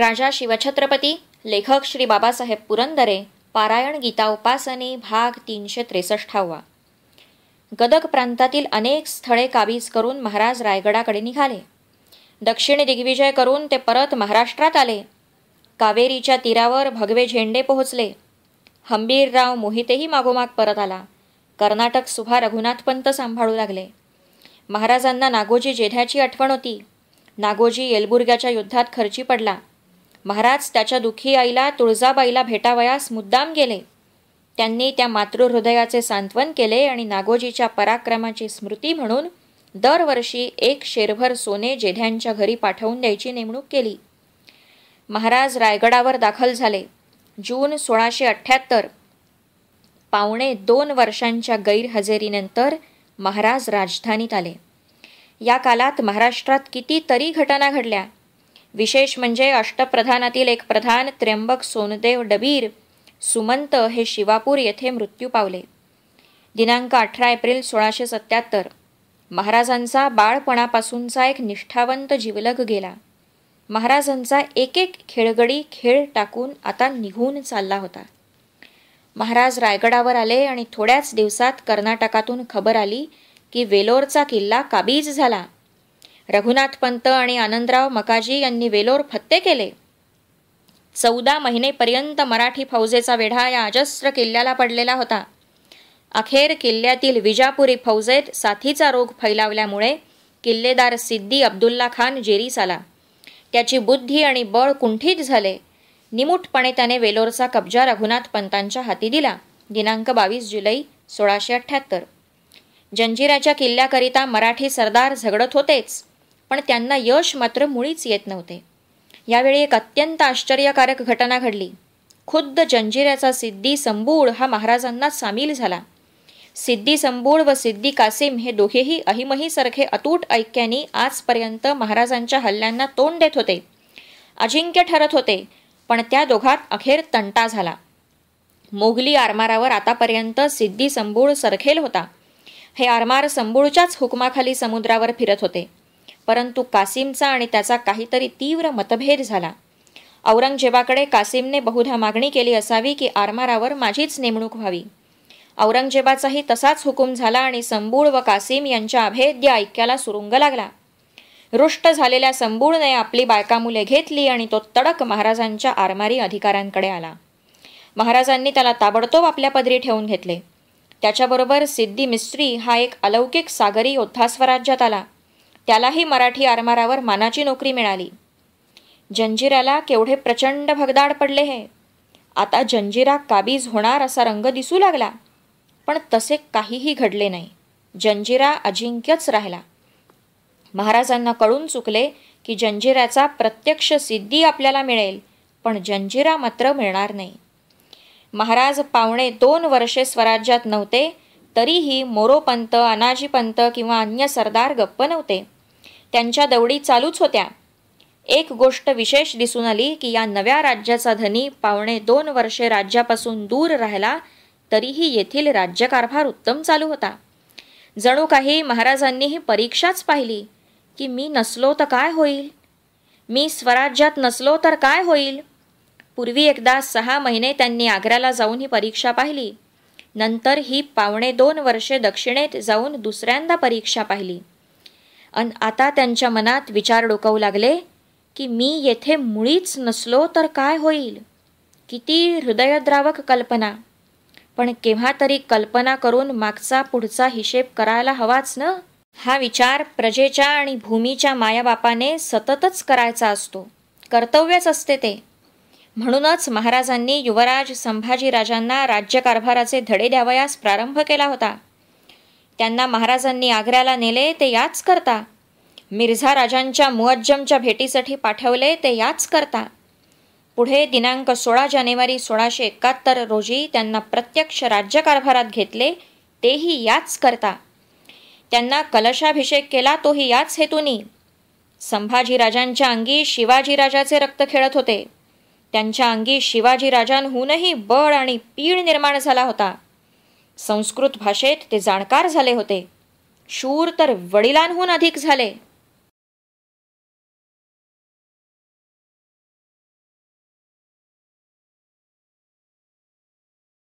राजा शिवछत्रपती लेखक श्री बाबासाहेब पुरंदरे पारायण गीता उपासने भाग तीनशे त्रेसष्टावा गदक प्रांतातील अनेक स्थळे काबीज करून महाराज रायगडाकडे निघाले. दक्षिण दिग्विजय करून ते परत महाराष्ट्रात आले. कावेरीच्या तीरावर भगवे झेंडे पोहोचले. हंबीरराव मोहितेही मागोमाग परत आला. कर्नाटक सुभा रघुनाथपंत सांभाळू लागले. महाराजांना नागोजी जेध्याची आठवण होती. नागोजी येलबुर्ग्याच्या युद्धात खर्ची पडला. महाराज त्याच्या दुःखी आईला तुळजाबाईला भेटावयास मुद्दाम गेले. त्यांनी त्या मातृहृदयाचे सांत्वन केले आणि नागोजीच्या पराक्रमाची स्मृती म्हणून दरवर्षी एक शेरभर सोने जेध्यांच्या घरी पाठवून द्यायची नेमणूक केली. महाराज रायगडावर दाखल झाले. जून सोळाशे अठ्ठ्याहत्तर पावणे दोन वर्षांच्या गैरहजेरीनंतर महाराज राजधानीत आले. या कालात महाराष्ट्रात कितीतरी घटना घडल्या. विशेष म्हणजे अष्टप्रधानातील एक प्रधान त्र्यंबक सोनदेव डबीर सुमंत हे शिवापूर येथे मृत्यू पावले. दिनांक अठरा एप्रिल सोळाशे सत्याहत्तर महाराजांचा बाळपणापासूनचा एक निष्ठावंत जीवलग गेला. महाराजांचा एक एक खेळगडी खेळ टाकून आता निघून चालला होता. महाराज रायगडावर आले आणि थोड्याच दिवसात कर्नाटकातून खबर आली की वेलोरचा किल्ला काबीज झाला. रघुनाथ पंत आणि आनंदराव मकाजी यांनी वेलोर फत्ते केले. चौदा महिनेपर्यंत मराठी फौजेचा वेढा या अजस्त्र किल्ल्याला पडलेला होता. अखेर किल्ल्यातील विजापुरी फौजेत साथीचा रोग फैलावल्यामुळे किल्लेदार सिद्दी अब्दुल्ला खान जेरीस आला. त्याची बुद्धी आणि बळ कुंठित झाले. निमूटपणे त्याने वेलोरचा कब्जा रघुनाथ पंतांच्या हाती दिला. दिनांक बावीस जुलै सोळाशे अठ्ठ्याहत्तर. जंजिराच्या किल्ल्याकरिता मराठी सरदार झगडत होतेच. पण त्यांना यश मात्र मुळीच येत नव्हते. यावेळी एक अत्यंत आश्चर्यकारक घटना घडली. खुद्द जंजिऱ्याचा सिद्धी संबूळ हा महाराजांना सामील झाला. सिद्धी संबूळ व सिद्धी कासिम हे दोघेही अहिमहीसारखे अतूट ऐक्याने आजपर्यंत महाराजांच्या हल्ल्यांना तोंड देत होते. अजिंक्य ठरत होते पण त्या दोघात अखेर तंटा झाला. मोगली आरमारावर आतापर्यंत सिद्धी संबूळ सरखेल होता. हे आरमार संबूळच्याच हुकमाखाली समुद्रावर फिरत होते. परंतु कासिमचा आणि त्याचा काहीतरी तीव्र मतभेद झाला. औरंगजेबाकडे कासिमने बहुधा मागणी केली असावी की आरमारावर माझीच नेमणूक व्हावी. औरंगजेबाचाही तसाच हुकूम झाला आणि संबूळ व कासिम यांच्या अभेद्य ऐक्याला सुरुंग लागला. रुष्ट झालेल्या संबूळने आपली बायका मुले घेतली आणि तो तडक महाराजांच्या आरमारी अधिकाऱ्यांकडे आला. महाराजांनी त्याला ताबडतोब आपल्या पदरी ठेवून घेतले. त्याच्याबरोबर सिद्धी मिस्त्री हा एक अलौकिक सागरी योद्धा स्वराज्यात आला. त्यालाही मराठी आरमारावर मानाची नोकरी मिळाली. जंजिराला केवढे प्रचंड भगदाड पडले हे. आता जंजिरा काबीज होणार असा रंग दिसू लागला. पण तसे काहीही घडले नाही. जंजिरा अजिंक्यच राहिला. महाराजांना कळून चुकले की जंजिराचा प्रत्यक्ष सिद्धी आपल्याला मिळेल पण जंजिरा मात्र मिळणार नाही. महाराज पावणे दोन वर्षे स्वराज्यात नव्हते तरीही मोरोपंत अनाजीपंत किंवा अन्य सरदार गप्प नव्हते. त्यांच्या दौडी चालूच होत्या. एक गोष्ट विशेष दिसून आली की या नव्या राज्याचा धनी पावणे दोन वर्षे राज्यापासून दूर राहिला तरीही येथील राज्यकारभार उत्तम चालू होता. जणू काही महाराजांनी ही परीक्षाच पाहिली की मी नसलो तर काय होईल? मी स्वराज्यात नसलो तर काय होईल? पूर्वी एकदा सहा महिने त्यांनी आग्र्याला जाऊन ही परीक्षा पाहिली. नंतर ही पावणे दोन वर्षे दक्षिणेत जाऊन दुसऱ्यांदा परीक्षा पाहिली. अन आता त्यांच्या मनात विचार डोकावू लागले की मी येथे मुळीच नसलो तर काय होईल? किती हृदयद्रावक कल्पना. पण केव्हा तरी कल्पना करून मागचा पुढचा हिशेब करायला हवाच ना? हा विचार प्रजेच्या आणि भूमीच्या मायाबापाने सततच करायचा असतो. कर्तव्यच असते ते. म्हणूनच महाराजांनी युवराज संभाजीराजांना राज्यकारभाराचे धडे द्यावयास प्रारंभ केला होता. त्यांना महाराजांनी आग्र्याला नेले ते याच करता. मिर्झा राजांच्या मुअज्जमच्या भेटीसाठी पाठवले ते याच करता. पुढे दिनांक सोळा जानेवारी सोळाशे एकाहत्तर रोजी त्यांना प्रत्यक्ष राज्यकारभारात घेतले तेही याच करता. त्यांना कलशाभिषेक केला तोही याच हेतूनी. संभाजीराजांच्या अंगी शिवाजीराजाचे रक्त खेळत होते. त्यांच्या अंगी शिवाजीराजांहूनही बळ आणि पीळ निर्माण झाला होता. संस्कृत भाषेत ते जाणकार झाले होते. शूर तर वडिलांहून अधिक झाले.